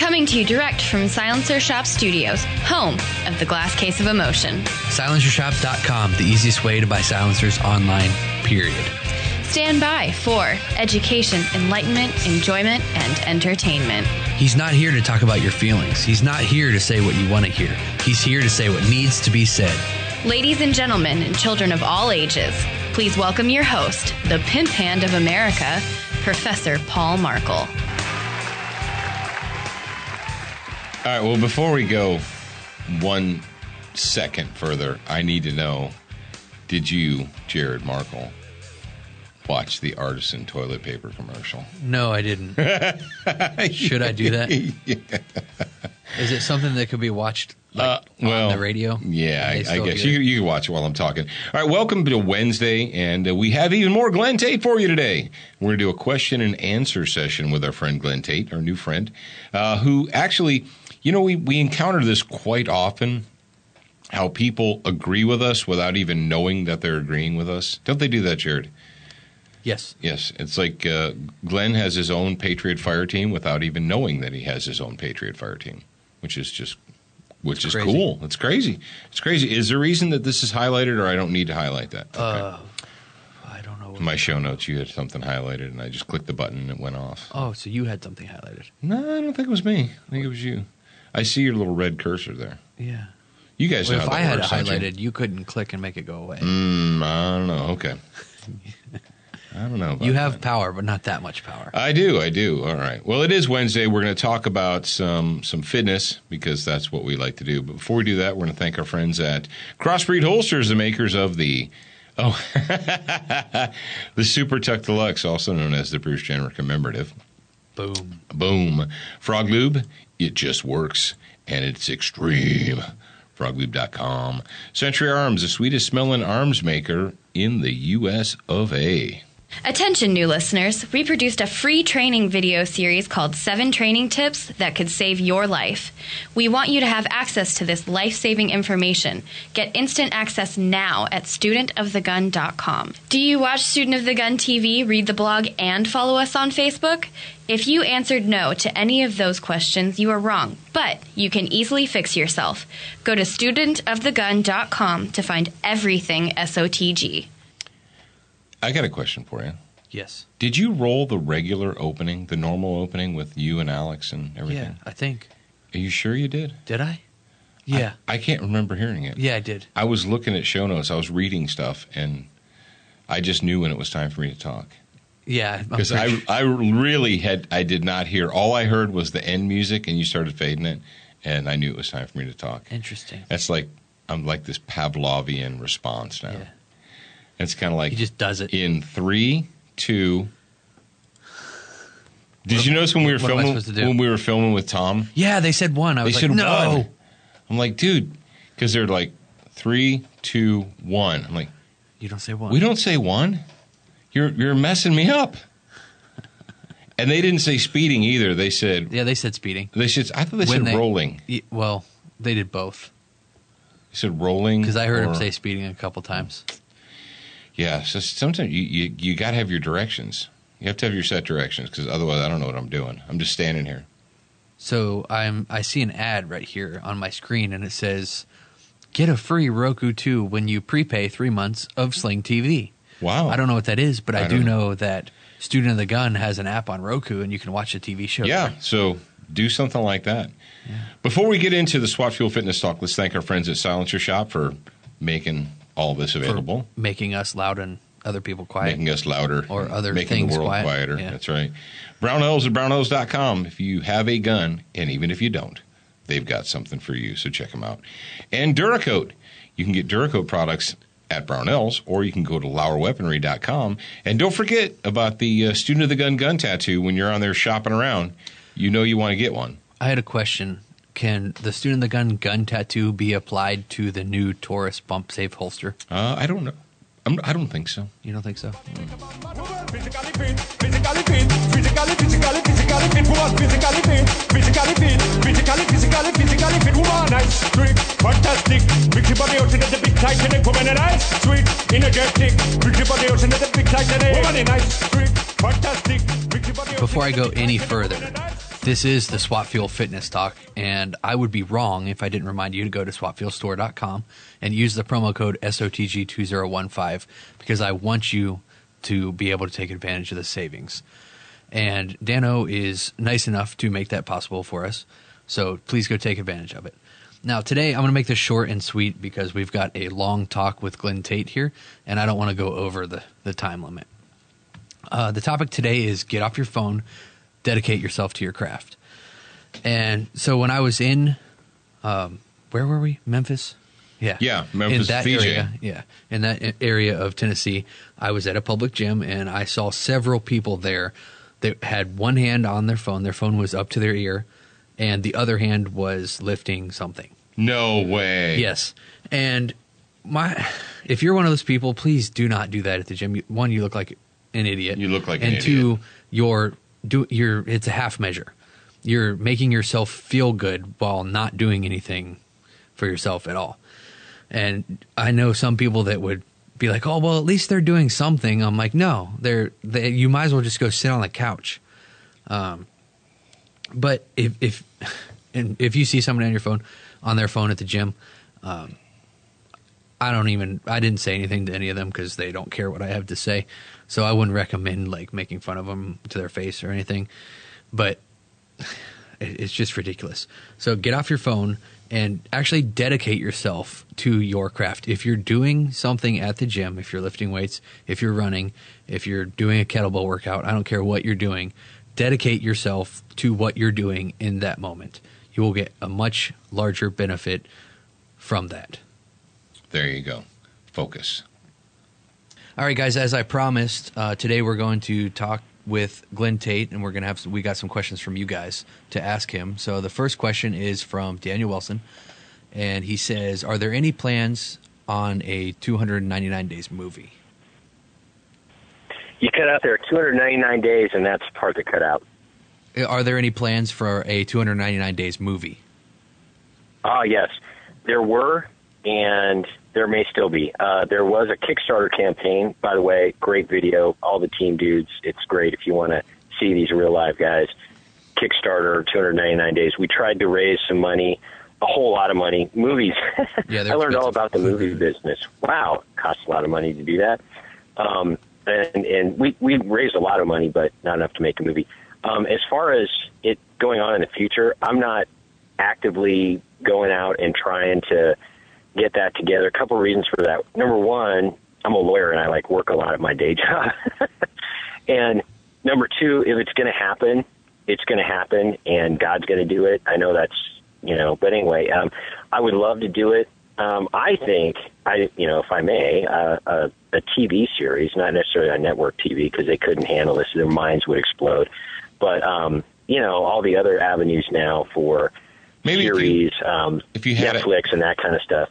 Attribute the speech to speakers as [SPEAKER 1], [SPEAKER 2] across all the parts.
[SPEAKER 1] Coming to you direct from Silencer Shop Studios, home of the glass case of emotion.
[SPEAKER 2] SilencerShop.com, the easiest way to buy silencers online, period.
[SPEAKER 1] Stand by for education, enlightenment, enjoyment, and entertainment.
[SPEAKER 2] He's not here to talk about your feelings. He's not here to say what you want to hear. He's here to say what needs to be said.
[SPEAKER 1] Ladies and gentlemen, and children of all ages, please welcome your host, the pimp hand of America, Professor Paul Markel.
[SPEAKER 3] All right. Well, before we go one second further, I need to know: Did you, Jared Markel, watch the artisan toilet paper commercial?
[SPEAKER 2] No, I didn't. Should I do that? Is it something that could be watched like,
[SPEAKER 3] Uh, well,
[SPEAKER 2] on the radio?
[SPEAKER 3] Yeah, I, I guess you, you can watch it while I'm talking. All right, welcome to Wednesday, and uh, we have even more Glen Tate for you today. We're going to do a question and answer session with our friend Glen Tate, our new friend, uh, who actually, you know, we, we encounter this quite often. How people agree with us without even knowing that they're agreeing with us. Don't they do that, Jared?
[SPEAKER 2] Yes.
[SPEAKER 3] Yes, it's like uh, Glen has his own Patriot Fire team without even knowing that he has his own Patriot Fire team, which is just, which
[SPEAKER 2] It's
[SPEAKER 3] is
[SPEAKER 2] crazy.
[SPEAKER 3] cool. It's crazy. It's crazy. Is there a reason that this is highlighted, or I don't need to highlight that?
[SPEAKER 2] Uh, I don't know.
[SPEAKER 3] In my show notes, you had something highlighted, and I just clicked the button and it went off.
[SPEAKER 2] Oh, so you had something highlighted?
[SPEAKER 3] No, I don't think it was me. I think it was you. I see your little red cursor there.
[SPEAKER 2] Yeah.
[SPEAKER 3] You guys
[SPEAKER 2] Well,
[SPEAKER 3] know
[SPEAKER 2] if
[SPEAKER 3] how
[SPEAKER 2] I had
[SPEAKER 3] works,
[SPEAKER 2] it
[SPEAKER 3] don't you?
[SPEAKER 2] highlighted, you? couldn't click and make it go away.
[SPEAKER 3] Mm, I don't know. Okay. I don't know.
[SPEAKER 2] You have
[SPEAKER 3] that.
[SPEAKER 2] power, but not that much power.
[SPEAKER 3] I do, I do. All right. Well, it is Wednesday. We're going to talk about some some fitness because that's what we like to do. But before we do that, we're going to thank our friends at Crossbreed Holsters, the makers of the oh the Super Tuck Deluxe, also known as the Bruce Jenner commemorative.
[SPEAKER 2] Boom.
[SPEAKER 3] Boom. Frog Lube, it just works and it's extreme. FrogLube.com. Century Arms, the sweetest smelling arms maker in the U.S. of A.
[SPEAKER 1] Attention, new listeners. We produced a free training video series called Seven Training Tips That Could Save Your Life. We want you to have access to this life saving information. Get instant access now at studentofthegun.com. Do you watch Student of the Gun TV, read the blog, and follow us on Facebook? If you answered no to any of those questions, you are wrong, but you can easily fix yourself. Go to studentofthegun.com to find everything SOTG.
[SPEAKER 3] I got a question for you.
[SPEAKER 2] Yes.
[SPEAKER 3] Did you roll the regular opening, the normal opening with you and Alex and everything?
[SPEAKER 2] Yeah, I think.
[SPEAKER 3] Are you sure you did?
[SPEAKER 2] Did I? Yeah.
[SPEAKER 3] I, I can't remember hearing it.
[SPEAKER 2] yeah, I did.
[SPEAKER 3] I was looking at show notes. I was reading stuff, and I just knew when it was time for me to talk
[SPEAKER 2] Yeah.
[SPEAKER 3] Because I I really had I did not hear. All I heard was the end music, and you started fading it, and I knew it was time for me to talk.
[SPEAKER 2] Interesting.
[SPEAKER 3] That's like I'm like this Pavlovian response now.
[SPEAKER 2] Yeah.
[SPEAKER 3] It's kind of like
[SPEAKER 2] He just does it.
[SPEAKER 3] in three, two. Did you notice when we were
[SPEAKER 2] what
[SPEAKER 3] filming
[SPEAKER 2] supposed to do?
[SPEAKER 3] when we were filming with Tom?
[SPEAKER 2] Yeah, they said one. I
[SPEAKER 3] They
[SPEAKER 2] was
[SPEAKER 3] said
[SPEAKER 2] like, no.
[SPEAKER 3] one. I'm like, dude, because they're like three, two, one. I'm like,
[SPEAKER 2] You don't say one.
[SPEAKER 3] we don't say one. You're you're messing me up. And they didn't say speeding either. They said
[SPEAKER 2] Yeah, they said speeding.
[SPEAKER 3] they should. I thought they
[SPEAKER 2] When
[SPEAKER 3] said
[SPEAKER 2] they-
[SPEAKER 3] rolling.
[SPEAKER 2] Y- Well, they did both
[SPEAKER 3] They said rolling
[SPEAKER 2] because I heard him say speeding a couple times.
[SPEAKER 3] Yeah. So sometimes you you, you got to have your directions. You have to have your set directions because otherwise I don't know what I'm doing. I'm just standing here.
[SPEAKER 2] So I'm I see an ad right here on my screen, and it says, "Get a free Roku 2 when you prepay three months of Sling TV."
[SPEAKER 3] Wow.
[SPEAKER 2] I don't know what that is, but I,
[SPEAKER 3] I
[SPEAKER 2] do
[SPEAKER 3] don't
[SPEAKER 2] know that Student of the Gun has an app on Roku, and you can watch a TV show.
[SPEAKER 3] Yeah,
[SPEAKER 2] there.
[SPEAKER 3] so do something like that. Before we get into the SWAT Fuel Fitness Talk, let's thank our friends at Silencer Shop for making all this available,
[SPEAKER 2] making us loud and other people quiet.
[SPEAKER 3] making us louder,
[SPEAKER 2] Or other
[SPEAKER 3] making
[SPEAKER 2] things
[SPEAKER 3] the world
[SPEAKER 2] quiet.
[SPEAKER 3] quieter.
[SPEAKER 2] Yeah.
[SPEAKER 3] That's right. Brownells at brownells.com. If you have a gun, and even if you don't, they've got something for you, so check them out. And Duracoat. You can get Duracoat products at Brownells, or you can go to LauerWeaponry.com. And don't forget about the uh, Student of the Gun gun tattoo when you're on there shopping around. You know you want to get one.
[SPEAKER 2] I had a question. Can the Student of the Gun gun tattoo be applied to the new Taurus bump safe holster?
[SPEAKER 3] Uh, I don't know. I'm, I don't think so.
[SPEAKER 2] You don't think so?
[SPEAKER 4] Fantastic. Body the big woman. And sweet, energetic. Body the big woman. And sweet, fantastic. Body
[SPEAKER 2] Before I go any further,
[SPEAKER 4] woman. And nice,
[SPEAKER 2] This is the SWAT Fuel Fitness Talk, and I would be wrong if I didn't remind you to go to swatfuelstore.com and use the promo code SOTG2015 because I want you to be able to take advantage of the savings. And Dano is nice enough to make that possible for us. So please go take advantage of it. Now, today I'm going to make this short and sweet because we've got a long talk with Glen Tate here, and I don't want to go over the, the time limit. Uh, the topic today is get off your phone, dedicate yourself to your craft. And so when I was in, um, where were we? Memphis? Yeah.
[SPEAKER 3] Yeah, Memphis,
[SPEAKER 2] in that
[SPEAKER 3] VJ.
[SPEAKER 2] area. Yeah. In that area of Tennessee, I was at a public gym and I saw several people there that had one hand on their phone. Their phone was up to their ear, and the other hand was lifting something.
[SPEAKER 3] No way.
[SPEAKER 2] Yes. And my if you're one of those people, please do not do that at the gym. One, you look like an idiot.
[SPEAKER 3] You look like an
[SPEAKER 2] and two,
[SPEAKER 3] idiot.
[SPEAKER 2] you're do you're it's a half measure. You're making yourself feel good while not doing anything for yourself at all. And I know some people that would be like, "Oh, well, at least they're doing something." I'm like, "No, they're they, you might as well just go sit on the couch." Um, but if if and if you see someone on your phone on their phone at the gym, um, I don't even I didn't say anything to any of them because they don't care what I have to say, so I wouldn't recommend like making fun of them to their face or anything. But it's just ridiculous. So get off your phone and actually dedicate yourself to your craft. If you're doing something at the gym, if you're lifting weights, if you're running, if you're doing a kettlebell workout, I don't care what you're doing, dedicate yourself to what you're doing in that moment. You will get a much larger benefit from that.
[SPEAKER 3] There you go. Focus.
[SPEAKER 2] All right, guys. As I promised, uh, today we're going to talk with Glen Tate, and we're going to have some, we got some questions from you guys to ask him. So the first question is from Daniel Wilson, and he says, "Are there any plans on a 299 days movie?"
[SPEAKER 5] You cut out there 299 days, and that's the part that cut out.
[SPEAKER 2] Are there any plans for a 299 days movie?
[SPEAKER 5] Ah, yes, there were, and there may still be. Uh, there was a Kickstarter campaign, by the way. Great video, all the team dudes. It's great if you want to see these real live guys. Kickstarter, 299 days. We tried to raise some money, a whole lot of money. Movies.
[SPEAKER 2] Yeah,
[SPEAKER 5] I learned all about the movie business. Wow, it costs a lot of money to do that. Um, and and we we raised a lot of money, but not enough to make a movie. Um, as far as it going on in the future, I'm not actively going out and trying to get that together. A couple of reasons for that. Number one, I'm a lawyer and I like work a lot at my day job. and number two, if it's going to happen, it's going to happen, and God's going to do it. I know that's you know, but anyway, um, I would love to do it. Um, I think I, you know, if I may, uh, a, a TV series, not necessarily on network TV because they couldn't handle this; their minds would explode. But um, you know, all the other avenues now for
[SPEAKER 3] Maybe if you-
[SPEAKER 5] series, um,
[SPEAKER 3] if you had
[SPEAKER 5] Netflix and that kind of stuff.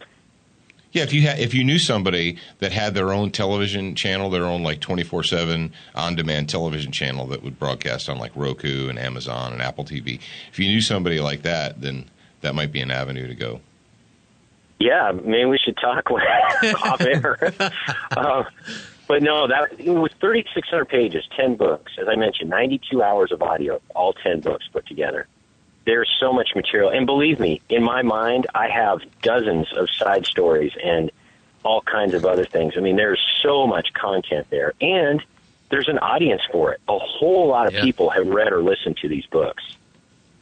[SPEAKER 3] Yeah, if you ha- if you knew somebody that had their own television channel, their own like twenty four seven on demand television channel that would broadcast on like Roku and Amazon and Apple TV, if you knew somebody like that, then that might be an avenue to go.
[SPEAKER 5] Yeah, maybe we should talk off air. uh, but no, that it was 3,600 pages, 10 books. As I mentioned, 92 hours of audio, all 10 books put together. There's so much material, and believe me, in my mind, I have dozens of side stories and all kinds of other things. I mean, there's so much content there, and there's an audience for it. A whole lot of
[SPEAKER 2] Yeah.
[SPEAKER 5] people have read or listened to these books,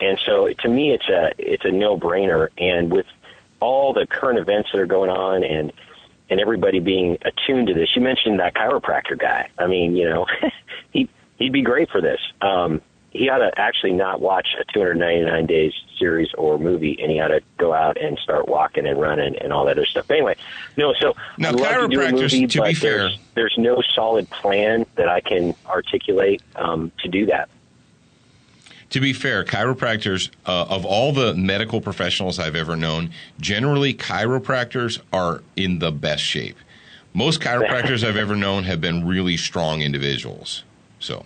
[SPEAKER 5] and so to me, it's a it's a no brainer. And with all the current events that are going on and and everybody being attuned to this. You mentioned that chiropractor guy. I mean, you know, he he'd be great for this. Um, he ought to actually not watch a 299 days series or movie, and he ought to go out and start walking and running and all that other stuff. Anyway, no. So
[SPEAKER 3] Now,
[SPEAKER 5] I'd to
[SPEAKER 3] chiropractors,
[SPEAKER 5] movie,
[SPEAKER 3] to be fair-
[SPEAKER 5] there's, there's no solid plan that I can articulate um, to do that.
[SPEAKER 3] To be fair, chiropractors, uh, of all the medical professionals I've ever known, generally chiropractors are in the best shape. Most chiropractors I've ever known have been really strong individuals. So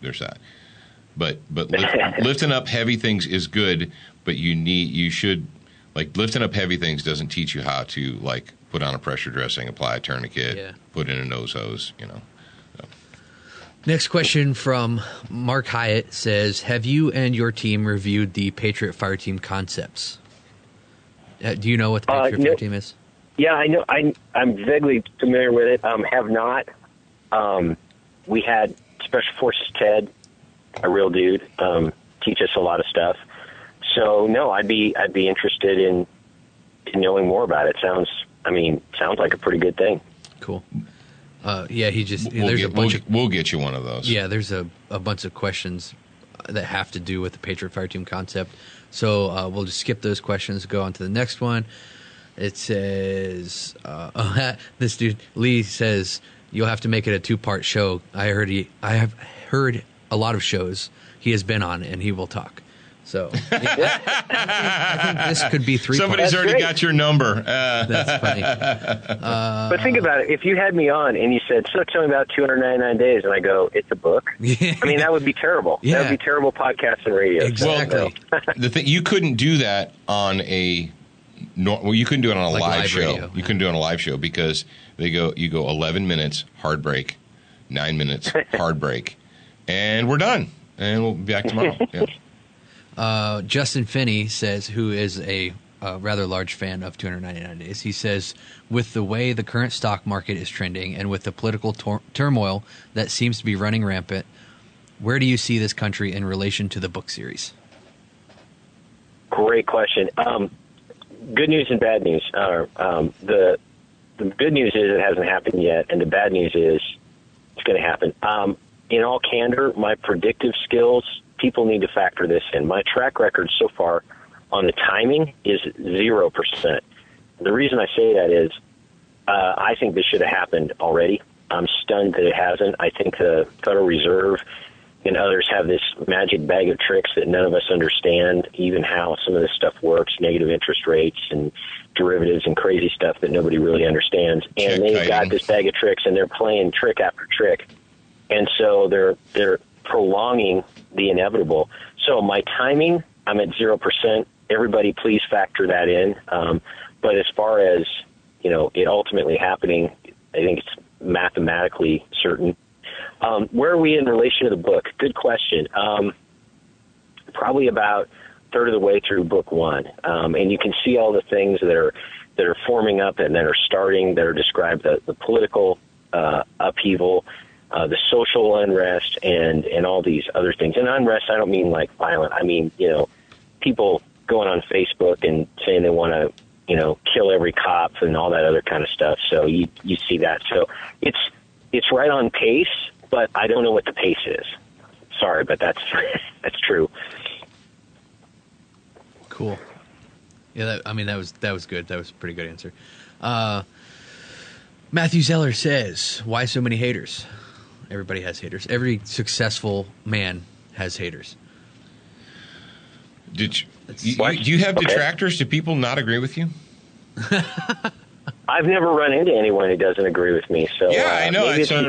[SPEAKER 3] there's that. But but lift, lifting up heavy things is good, but you need you should like lifting up heavy things doesn't teach you how to like put on a pressure dressing, apply a tourniquet,
[SPEAKER 2] Yeah.
[SPEAKER 3] put in a nose hose, you know.
[SPEAKER 2] Next question from Mark Hyatt says Have you and your team reviewed the Patriot Fire Team concepts? Uh, do you know what the
[SPEAKER 5] Uh,
[SPEAKER 2] Patriot
[SPEAKER 5] no.
[SPEAKER 2] Fire Team is?
[SPEAKER 5] Yeah, I know. I, I'm vaguely familiar with it. Um, have not. Um, we had Special Forces Ted, a real dude, um, teach us a lot of stuff. So no, I'd be I'd be interested in in knowing more about it. Sounds, I mean, sounds like a pretty good thing.
[SPEAKER 2] Cool. Uh, yeah, he just
[SPEAKER 3] We'll
[SPEAKER 2] there's
[SPEAKER 3] get,
[SPEAKER 2] a bunch
[SPEAKER 3] we'll,
[SPEAKER 2] of
[SPEAKER 3] we'll get you one of those.
[SPEAKER 2] yeah, there's a, a bunch of questions that have to do with the Patriot Fire Team concept. So uh, we'll just skip those questions, go on to the next one. It says uh, this dude Lee says you'll have to make it a two part show. I heard he I have heard a lot of shows he has been on, and he will talk. So I think this could be three.
[SPEAKER 3] Somebody's
[SPEAKER 5] That's
[SPEAKER 3] already
[SPEAKER 5] great.
[SPEAKER 3] got your number. Uh,
[SPEAKER 2] That's funny.
[SPEAKER 5] but think about it. If you had me on and you said, "So tell me about 299 days," and I go, "It's a book," I mean, that would be terrible. That would be terrible podcast and radio.
[SPEAKER 2] Exactly.
[SPEAKER 5] So,
[SPEAKER 3] the thing you couldn't do that on a well you couldn't do it on a
[SPEAKER 2] Like
[SPEAKER 3] live,
[SPEAKER 2] live
[SPEAKER 3] show
[SPEAKER 2] radio,
[SPEAKER 3] you couldn't do it on a live show because they go you go 11 minutes hard break 9 minutes hard break and we're done and we'll be back tomorrow yeah.
[SPEAKER 2] Uh, Justin Finney says, who is a uh, rather large fan of 299 Days, he says, with the way the current stock market is trending and with the political tor- turmoil that seems to be running rampant, where do you see this country in relation to the book series?
[SPEAKER 5] Great question. Um, good news and bad news. Uh, um, the the good news is it hasn't happened yet, and the bad news is it's going to happen. Um, in all candor, my predictive skills, people need to factor this in. My track record so far on the timing is zero percent. The reason I say that is uh, I think this should have happened already. I'm stunned that it hasn't. I think the Federal Reserve and others have this magic bag of tricks that none of us understand, even how some of this stuff works, negative interest rates and derivatives and crazy stuff that nobody really understands.
[SPEAKER 3] Check
[SPEAKER 5] And they've
[SPEAKER 3] kiting.
[SPEAKER 5] got this bag of tricks and they're playing trick after trick. And so they're they're prolonging the inevitable. So my timing, I'm at zero percent. Everybody, please factor that in. Um, but as far as you know, it ultimately happening, I think it's mathematically certain. Um, where are we in relation to the book? Good question. Um, probably about third of the way through book one, um, and you can see all the things that are that are forming up and that are starting that are described the, the political uh, upheaval, uh, the social unrest, and and all these other things. And unrest, I don't mean like violent. I mean you know people going on Facebook and saying they want to you know kill every cop and all that other kind of stuff. So you you see that. So it's it's right on pace, but I don't know what the pace is. Sorry, but that's that's true.
[SPEAKER 2] Cool. Yeah, that, I mean that was that was good. That was a pretty good answer. Uh, Matthew Zeller says, "Why so many haters? Everybody has haters. Every successful man has haters."
[SPEAKER 3] did you, you, you- do you have
[SPEAKER 5] Okay.
[SPEAKER 3] detractors do people not agree with you
[SPEAKER 5] I've never run into anyone who doesn't agree with me. So
[SPEAKER 3] Yeah,
[SPEAKER 5] uh,
[SPEAKER 3] I know.
[SPEAKER 5] Maybe it's
[SPEAKER 3] It's, uh,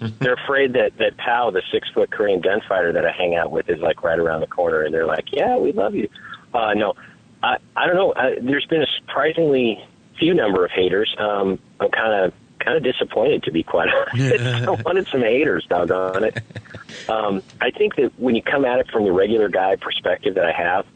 [SPEAKER 5] because they're afraid that that Pow, the six foot Korean gunfighter that I hang out with, is like right around the corner, and they're like, "Yeah, we love you." Uh, no, I I don't know. I, there's been a surprisingly few number of haters. Um, I'm kind of kind of disappointed to be quite honest. I wanted some haters, doggone it. Um, I think that when you come at it from the regular guy perspective that I have,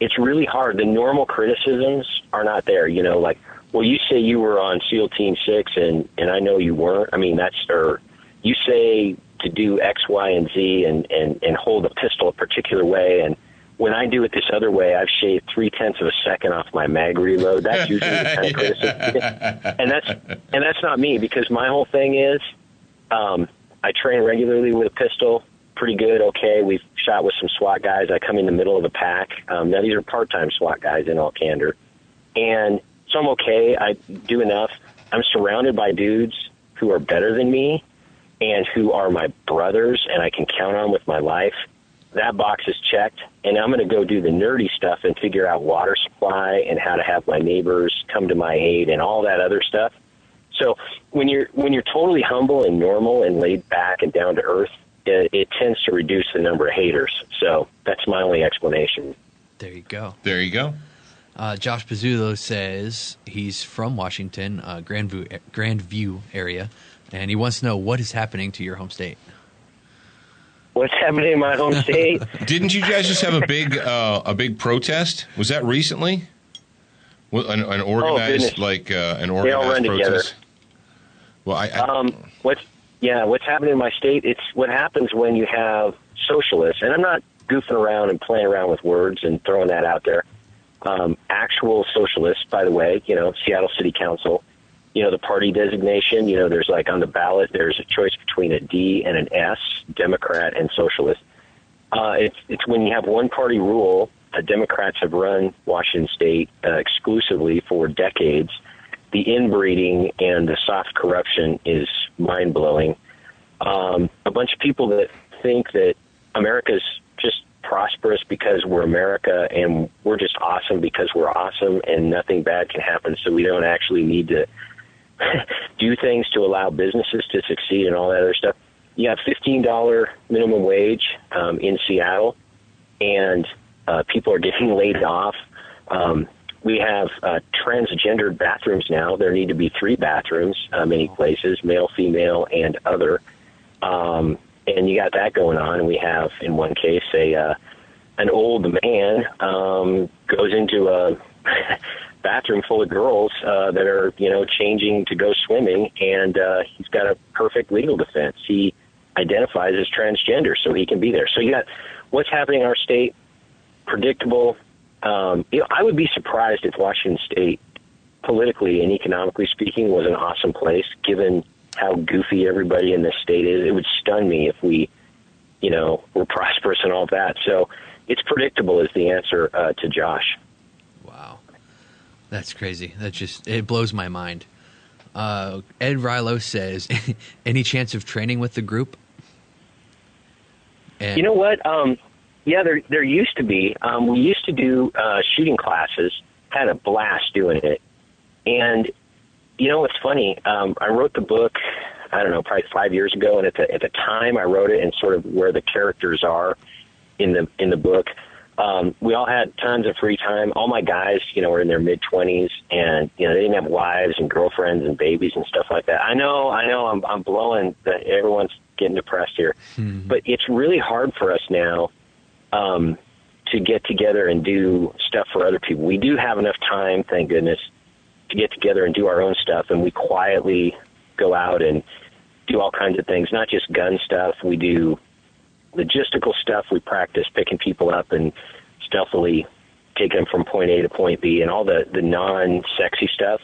[SPEAKER 5] it's really hard. The normal criticisms are not there. You know, like, well, you say you were on SEAL Team Six, and and I know you weren't. I mean, that's or you say to do X, Y, and Z, and and and hold a pistol a particular way, and when I do it this other way, I've shaved three tenths of a second off my mag reload. That's usually the kind of criticism, and that's and that's not me because my whole thing is um, I train regularly with a pistol, pretty good. Okay, we've shot with some SWAT guys. I come in the middle of the pack. Um, now these are part-time SWAT guys in all candor, and so I'm okay. I do enough. I'm surrounded by dudes who are better than me and who are my brothers, and I can count on with my life. That box is checked, and I'm going to go do the nerdy stuff and figure out water supply and how to have my neighbors come to my aid and all that other stuff. So when you're when you're totally humble and normal and laid back and down to earth, it, it tends to reduce the number of haters. So that's my only explanation.
[SPEAKER 2] There you go.
[SPEAKER 3] there you go
[SPEAKER 2] Uh, Josh Pizzulo says he's from Washington, uh, Grandview, Grandview area, and he wants to know what is happening to your home state.
[SPEAKER 5] What's happening in my home state?
[SPEAKER 3] Didn't you guys just have a big uh, a big protest? Was that recently? An, an organized
[SPEAKER 5] goodness.
[SPEAKER 3] like uh, an
[SPEAKER 5] all
[SPEAKER 3] organized
[SPEAKER 5] run together.
[SPEAKER 3] protest. Well, I, I
[SPEAKER 5] Um, what's yeah, what's happening in my state? It's what happens when you have socialists, and I'm not goofing around and playing around with words and throwing that out there. Um, actual socialists, by the way, you know, Seattle City Council. You know, the party designation. You know, there's like on the ballot, there's a choice between a D and an S, Democrat and Socialist. Uh, it's it's when you have one party rule. Democrats have run Washington State uh, exclusively for decades the inbreeding and the soft corruption is mind blowing. Um, a bunch of people that think that America's just prosperous because we're America and we're just awesome because we're awesome and nothing bad can happen, so we don't actually need to do things to allow businesses to succeed and all that other stuff. You have $15 minimum wage um, in Seattle, and uh, people are getting laid off. Um, we have uh, transgendered bathrooms now. There need to be three bathrooms, uh, many places, male, female, and other. Um, and you got that going on. We have, in one case, a uh, an old man um, goes into a bathroom full of girls uh, that are, you know, changing to go swimming, and uh, he's got a perfect legal defense. He identifies as transgender, so he can be there. So you got what's happening in our state, predictable. Um, you know, I would be surprised if Washington State, politically and economically speaking, was an awesome place, given how goofy everybody in this state is. It would stun me if we, you know, were prosperous and all that. So it's predictable is the answer uh, to Josh.
[SPEAKER 2] That's crazy. That just it blows my mind. Uh, Ed Rilo says, "Any chance of training with the group?" And
[SPEAKER 5] You know what? Um, yeah, there there used to be. Um, we used to do uh, shooting classes. Had a blast doing it. And you know what's funny? Um, I wrote the book. I don't know, probably five years ago, and at the at the time I wrote it, and sort of where the characters are in the in the book. Um, we all had tons of free time. All my guys, you know, were in their mid twenties, and you know they didn't have wives and girlfriends and babies and stuff like that. I know, I know, I'm I'm blowing. The, everyone's getting depressed here, but it's really hard for us now um, to get together and do stuff for other people. We do have enough time, thank goodness, to get together and do our own stuff, and we quietly go out and do all kinds of things, not just gun stuff. We do logistical stuff. We practice picking people up and stealthily taking them from point A to point B and all the, the non sexy stuff.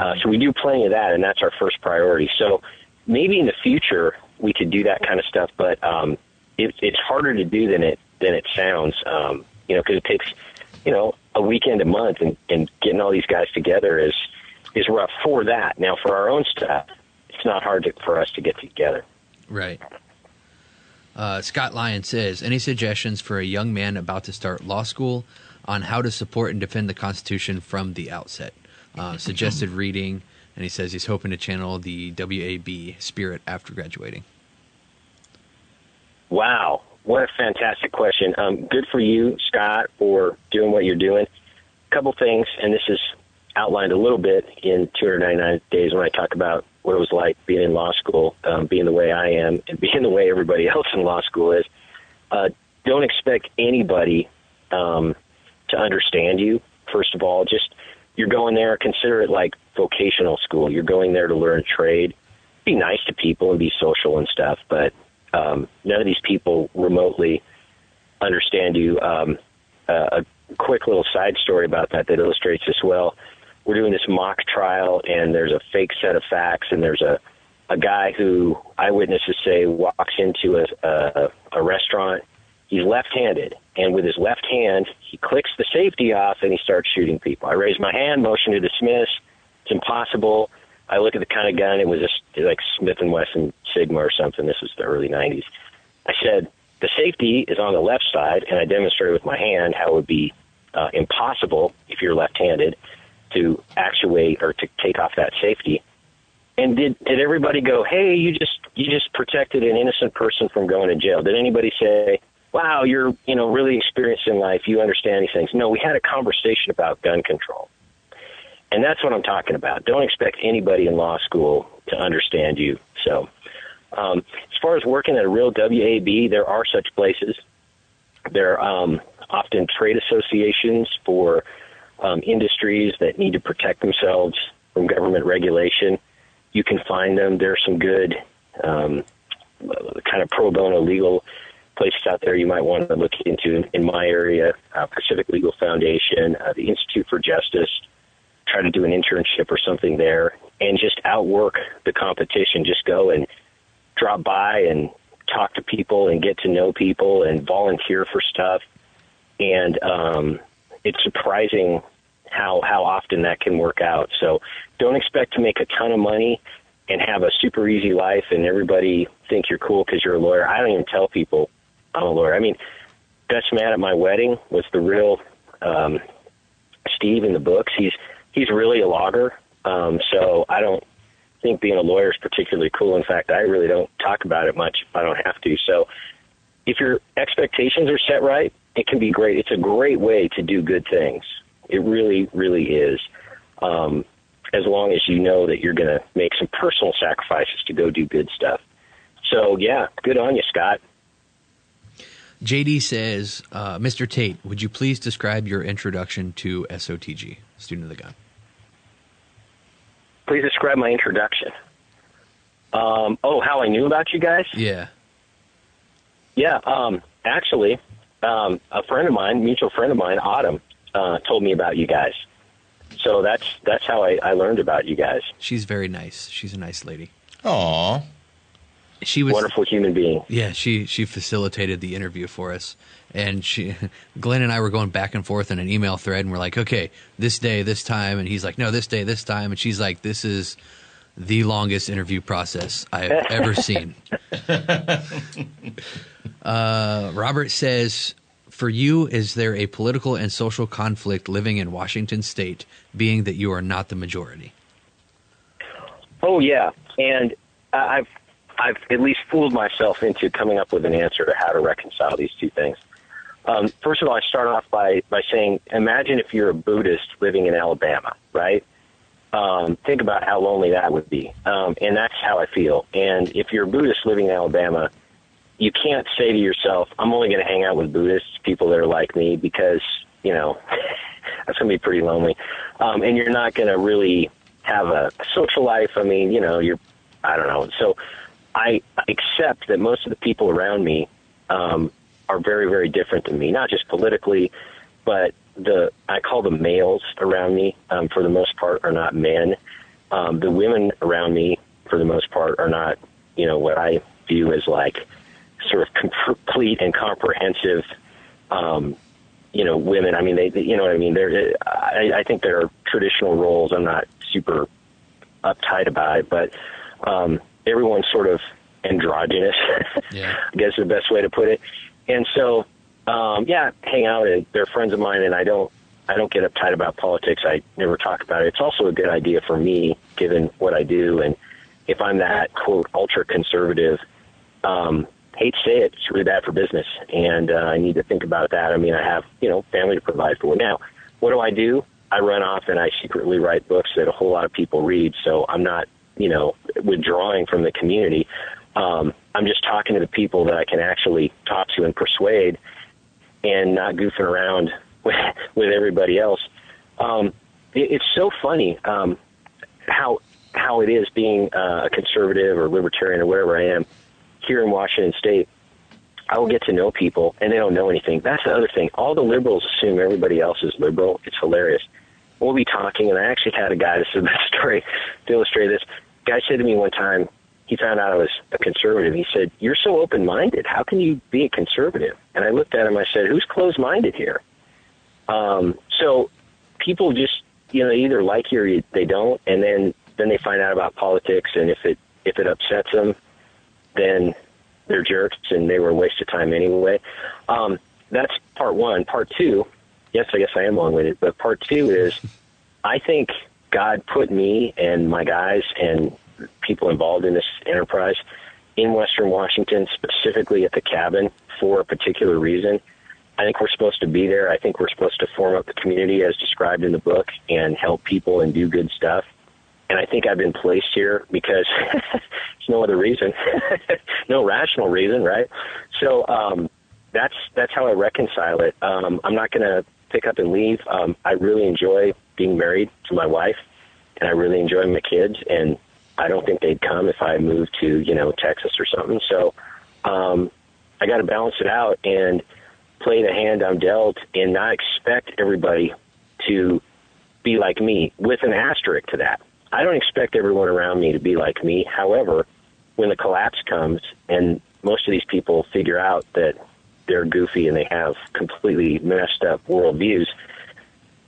[SPEAKER 5] Uh, so we do plenty of that, and that's our first priority. So maybe in the future we could do that kind of stuff, but um, it, it's harder to do than it than it sounds. Um, you know, because it takes you know a weekend a month, and, and getting all these guys together is is rough for that. Now for our own stuff, it's not hard to, for us to get together.
[SPEAKER 2] Right. Uh, Scott Lyon says, any suggestions for a young man about to start law school on how to support and defend the Constitution from the outset? Uh, suggested reading, and he says he's hoping to channel the WAB spirit after graduating.
[SPEAKER 5] Wow, what a fantastic question. Um, good for you, Scott, for doing what you're doing. A couple things, and this is outlined a little bit in 299 days when I talk about what it was like being in law school, um, being the way I am, and being the way everybody else in law school is. Uh, don't expect anybody um, to understand you. First of all, just you're going there. Consider it like vocational school. You're going there to learn a trade. Be nice to people and be social and stuff, but um, none of these people remotely understand you. Um, uh, a quick little side story about that that illustrates this well. We're doing this mock trial, and there's a fake set of facts, and there's a a guy who eyewitnesses say walks into a a, a restaurant. He's left-handed, and with his left hand, he clicks the safety off, and he starts shooting people. I raise my hand, motion to dismiss. It's impossible. I look at the kind of gun. It was a, like Smith and Wesson Sigma or something. This was the early '90s. I said the safety is on the left side, and I demonstrated with my hand how it would be uh, impossible if you're left-handed to actuate or to take off that safety. And did did everybody go, "Hey, you just you just protected an innocent person from going to jail"? Did anybody say, "Wow, you're you know really experienced in life. You understand these things"? No, we had a conversation about gun control. and that's what I'm talking about. Don't expect anybody in law school to understand you. So, um, as far as working at a real WAB, there are such places. There are um, often trade associations for um, industries that need to protect themselves from government regulation. You can find them. There are some good um, kind of pro bono legal places out there you might want to look into in, my area uh, Pacific Legal Foundation, uh, the Institute for Justice. Try to do an internship or something there and just outwork the competition. Just go and drop by and talk to people and get to know people and volunteer for stuff. And um, it's surprising how how often that can work out. So don't expect to make a ton of money and have a super easy life and everybody think you're cool because you're a lawyer. I don't even tell people I'm a lawyer. I mean, best man at my wedding was the real um, Steve in the books. He's he's really a logger. Um, so I don't think being a lawyer is particularly cool. In fact, I really don't talk about it much if I don't have to. So if your expectations are set right, it can be great. It's a great way to do good things. It really, really is. Um, as long as you know that you're going to make some personal sacrifices to go do good stuff. So yeah, good on you, Scott.
[SPEAKER 2] JD says, uh, Mr. Tate, would you please describe your introduction to SOTG, Student of the Gun?
[SPEAKER 5] Please describe my introduction. Um, oh, how I knew about you guys?
[SPEAKER 2] Yeah.
[SPEAKER 5] Yeah, um, actually, um, a friend of mine, mutual friend of mine, Autumn, uh, told me about you guys. So that's that's how I, I learned about you guys.
[SPEAKER 2] She's very nice. She's a nice lady.
[SPEAKER 3] Aw.
[SPEAKER 2] She was a
[SPEAKER 5] Wonderful human being.
[SPEAKER 2] Yeah, she she facilitated the interview for us, and she, Glen and I were going back and forth in an email thread, and we're like, okay, this day, this time, and he's like, no, this day, this time, and she's like, this is the longest interview process I have ever seen. uh, Robert says, for you, is there a political and social conflict living in Washington State, being that you are not the majority?
[SPEAKER 5] Oh yeah, and I- I've I've at least fooled myself into coming up with an answer to how to reconcile these two things. Um, first of all, I start off by by saying, imagine if you're a Buddhist living in Alabama, right? Um, think about how lonely that would be, um, and that's how I feel. And if you're a Buddhist living in Alabama, you can't say to yourself, "I'm only going to hang out with Buddhists, people that are like me," because you know that's going to be pretty lonely. Um, and you're not going to really have a social life. I mean, you know, you're I don't know. So I accept that most of the people around me um, are very, very different than me, not just politically, but the I call the males around me um, for the most part are not men. Um, the women around me for the most part are not, you know, what I view as like sort of complete and comprehensive, um, you know, women. I mean, they, they you know what I mean. They're, I, I think there are traditional roles. I'm not super uptight about it, but um, everyone's sort of androgynous.
[SPEAKER 2] Yeah.
[SPEAKER 5] I guess is the best way to put it. And so, um, yeah, hang out and they're friends of mine, and I don't, I don't get uptight about politics. I never talk about it. It's also a good idea for me, given what I do, and if I'm that quote ultra conservative, um, hate to say it, it's really bad for business, and uh, I need to think about that. I mean, I have you know family to provide for. Now, what do I do? I run off and I secretly write books that a whole lot of people read. So I'm not you know withdrawing from the community. Um, I'm just talking to the people that I can actually talk to and persuade, and not goofing around with, with everybody else. Um, it, it's so funny um, how how it is being uh, a conservative or libertarian or whatever I am here in Washington State. I will get to know people, and they don't know anything. That's the other thing. All the liberals assume everybody else is liberal. It's hilarious. We'll be talking, and I actually had a guy. Is the best story to illustrate this. Guy said to me one time, he found out I was a conservative. He said, "You're so open-minded. How can you be a conservative?" And I looked at him. I said, "Who's closed-minded here?" Um, so people just, you know, either like you or they don't, and then then they find out about politics, and if it if it upsets them, then they're jerks, and they were a waste of time anyway. Um, that's part one. Part two, yes, I guess I am long-winded, but part two is, I think God put me and my guys and people involved in this enterprise in Western Washington, specifically at the cabin, for a particular reason. I think we're supposed to be there. I think we're supposed to form up the community as described in the book and help people and do good stuff. And I think I've been placed here because there's no other reason, no rational reason, right? So um, that's that's how I reconcile it. Um, I'm not going to pick up and leave. Um, I really enjoy being married to my wife, and I really enjoy my kids. And I don't think they'd come if I moved to you know Texas or something. So um, I got to balance it out and play the hand I'm dealt, and not expect everybody to be like me. With an asterisk to that, I don't expect everyone around me to be like me. However, when the collapse comes and most of these people figure out that they're goofy and they have completely messed up worldviews,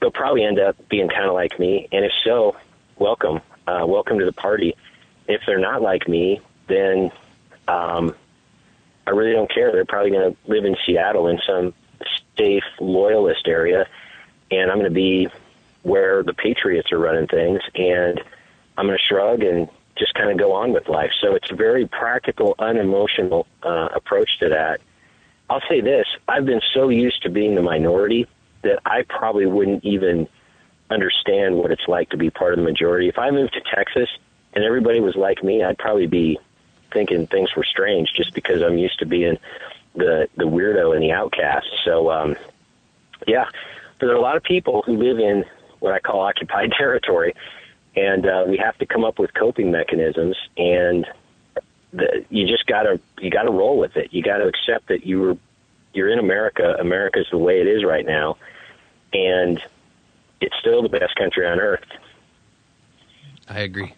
[SPEAKER 5] they'll probably end up being kind of like me. And if so, welcome, uh, welcome to the party. If they're not like me, then um, I really don't care. They're probably going to live in Seattle in some safe loyalist area, and I'm going to be where the Patriots are running things, and I'm going to shrug and just kind of go on with life. So it's a very practical, unemotional uh, approach to that. I'll say this: I've been so used to being the minority that I probably wouldn't even understand what it's like to be part of the majority. If I moved to Texas and everybody was like me, I'd probably be thinking things were strange just because I'm used to being the the weirdo and the outcast. So um yeah, but there are a lot of people who live in what I call occupied territory and uh, we have to come up with coping mechanisms and the, you just gotta you gotta roll with it. You gotta accept that you were you're in America. America's the way it is right now, and it's still the best country on earth.
[SPEAKER 2] I agree.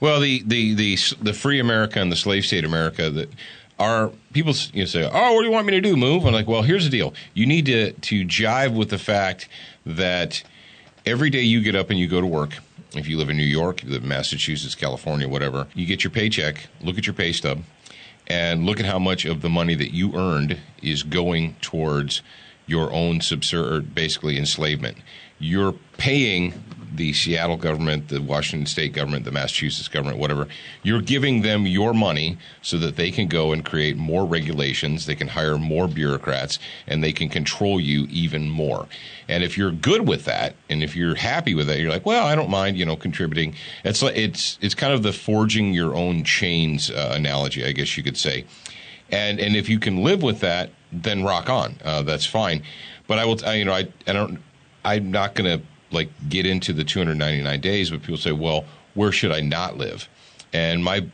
[SPEAKER 3] Well, the the the the free America and the slave state America that are people you know, say, "Oh, what do you want me to do? Move?" I'm like, "Well, here's the deal. You need to to jive with the fact that every day you get up and you go to work." If you live in New York, you live in Massachusetts, California, whatever, you get your paycheck, look at your pay stub, and look at how much of the money that you earned is going towards your own subsur- basically enslavement. You're paying the Seattle government, the Washington state government, the Massachusetts government, whatever. You're giving them your money so that they can go and create more regulations, they can hire more bureaucrats, and they can control you even more. And if you're good with that, and if you're happy with that, you're like, well, I don't mind, you know, contributing. It's like it's it's kind of the forging your own chains uh, analogy, I guess you could say. And and if you can live with that, then rock on. Uh, that's fine. But I will, I, you know, I I don't. I'm not going to like get into the 299 days, but people say, well, where should I not live? And my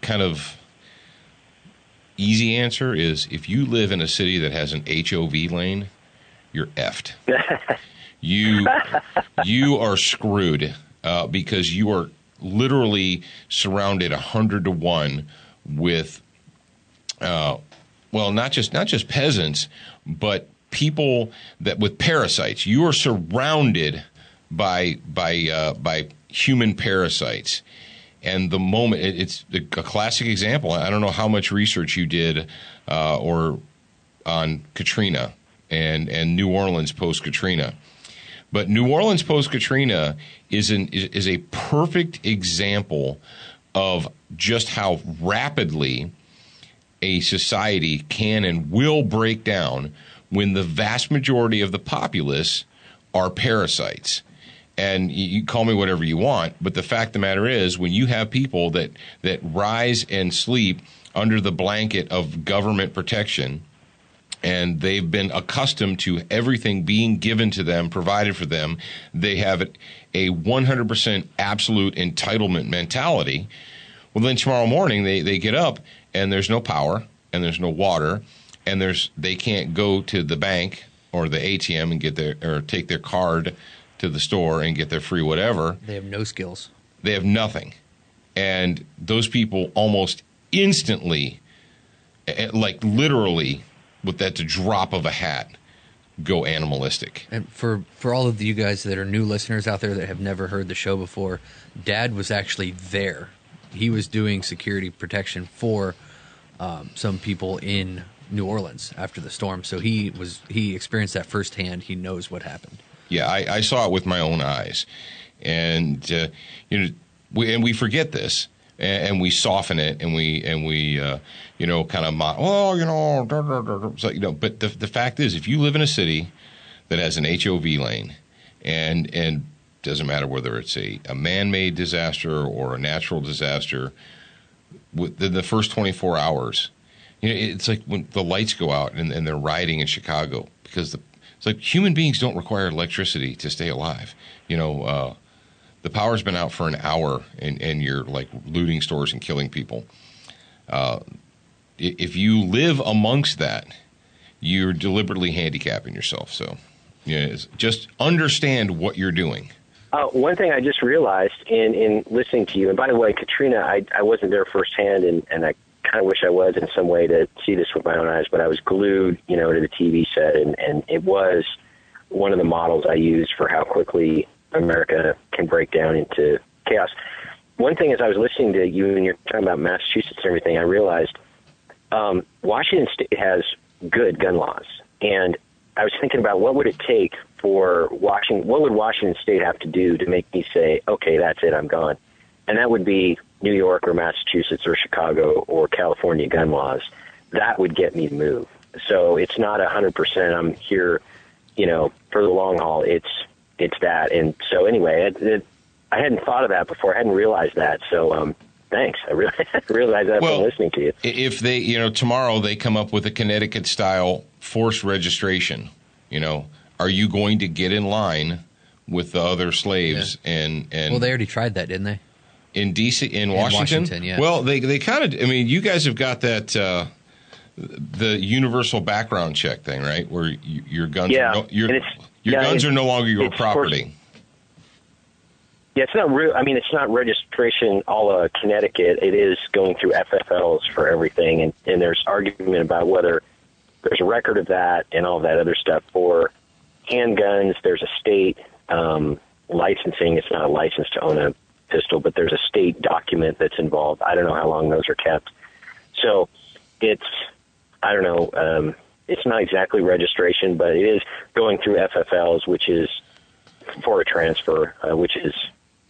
[SPEAKER 3] kind of easy answer is if you live in a city that has an HOV lane, you're effed. you you are screwed uh, because you are literally surrounded a hundred to one with, uh, well, not just not just peasants, but people that with parasites. You are surrounded by by uh, by human parasites. And the moment it, it's a classic example. I don't know how much research you did uh, or on Katrina and and New Orleans post Katrina. But New Orleans post Katrina is an is, is a perfect example of just how rapidly a society can and will break down when the vast majority of the populace are parasites. And you call me whatever you want, but the fact of the matter is, when you have people that that rise and sleep under the blanket of government protection, and they've been accustomed to everything being given to them, provided for them. They have a 100% absolute entitlement mentality. Well, then tomorrow morning they, they get up and there's no power and there's no water and there's they can't go to the bank or the ATM and get their or take their card to the store and get their free whatever.
[SPEAKER 2] They have no skills.
[SPEAKER 3] They have nothing. And those people almost instantly like literally with that drop of a hat go animalistic.
[SPEAKER 2] And for for all of you guys that are new listeners out there that have never heard the show before, Dad was actually there. He was doing security protection for um, some people in New Orleans after the storm, so he was he experienced that firsthand. He knows what happened.
[SPEAKER 3] Yeah, I, I saw it with my own eyes, and uh, you know, we, and we forget this, and, we soften it, and we and we uh, you know kind of mo- well, you know, da, da, da. So, you know. But the the fact is, if you live in a city that has an HOV lane, and and doesn't matter whether it's a, a man-made disaster or a natural disaster, within the first 24 hours, you know, it's like when the lights go out and, and they're rioting in Chicago because the, it's like human beings don't require electricity to stay alive. You know, uh, the power's been out for an hour and, and you're like looting stores and killing people. Uh, if you live amongst that, you're deliberately handicapping yourself. So, yeah, it's- just understand what you're doing.
[SPEAKER 5] Uh, one thing I just realized in, in listening to you, and by the way, Katrina, I, I wasn't there firsthand, and, and I kind of wish I was in some way to see this with my own eyes, but I was glued, you know, to the TV set, and, and it was one of the models I used for how quickly America can break down into chaos. One thing as I was listening to you and you're talking about Massachusetts and everything, I realized um, Washington State has good gun laws, and I was thinking about what would it take for Washington, what would Washington State have to do to make me say, okay, that's it, I'm gone, and that would be New York or Massachusetts or Chicago or California gun laws. That would get me to move. So it's not a hundred percent. I'm here, you know, for the long haul. It's it's that, and so anyway, it, it, I hadn't thought of that before. I hadn't realized that. So um, thanks. I really realized that
[SPEAKER 3] Well,
[SPEAKER 5] from listening to you.
[SPEAKER 3] If they, you know, tomorrow they come up with a Connecticut style forced registration, you know, are you going to get in line with the other slaves and and
[SPEAKER 2] Well, they already tried that, didn't they?
[SPEAKER 3] In DC in Washington?
[SPEAKER 2] Washington, yeah.
[SPEAKER 3] Well, they they kind of. I mean, you guys have got that. Uh, the universal background check thing, right? Where you, your guns,
[SPEAKER 5] Yeah,
[SPEAKER 3] are no, your, your
[SPEAKER 5] yeah,
[SPEAKER 3] guns are no longer your
[SPEAKER 5] it's
[SPEAKER 3] property.
[SPEAKER 5] Yeah, it's not real. I mean, it's not registration all la Connecticut. It is going through FFLs for everything, and, and there's argument about whether there's a record of that and all that other stuff for handguns. There's a state um, licensing. It's not a license to own a pistol, but there's a state document that's involved. I don't know how long those are kept. So it's I don't know. Um, it's not exactly registration, but it is going through FFLs, which is for a transfer, uh, which is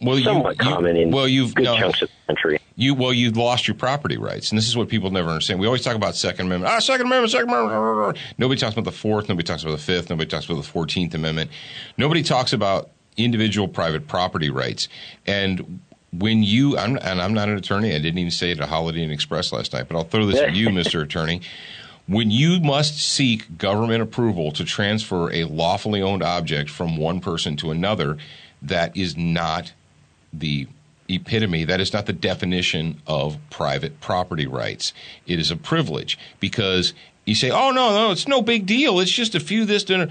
[SPEAKER 3] Well,
[SPEAKER 5] somewhat
[SPEAKER 3] you-
[SPEAKER 5] common in
[SPEAKER 3] well, you've-
[SPEAKER 5] good
[SPEAKER 3] no.
[SPEAKER 5] chunks of the country.
[SPEAKER 3] You well, you lost your property rights, and this is what people never understand. We always talk about Second Amendment. Ah, Second Amendment, Second Amendment. Nobody talks about the Fourth. Nobody talks about the Fifth. Nobody talks about the Fourteenth Amendment. Nobody talks about individual private property rights. And when you, I'm, and I'm not an attorney. I didn't even say it at Holiday Inn Express last night, but I'll throw this at you, Mister Attorney. When you must seek government approval to transfer a lawfully owned object from one person to another, that is not the epitome, that is not the definition of private property rights. It is a privilege because you say, oh, no, no, it's no big deal. It's just a few this dinner.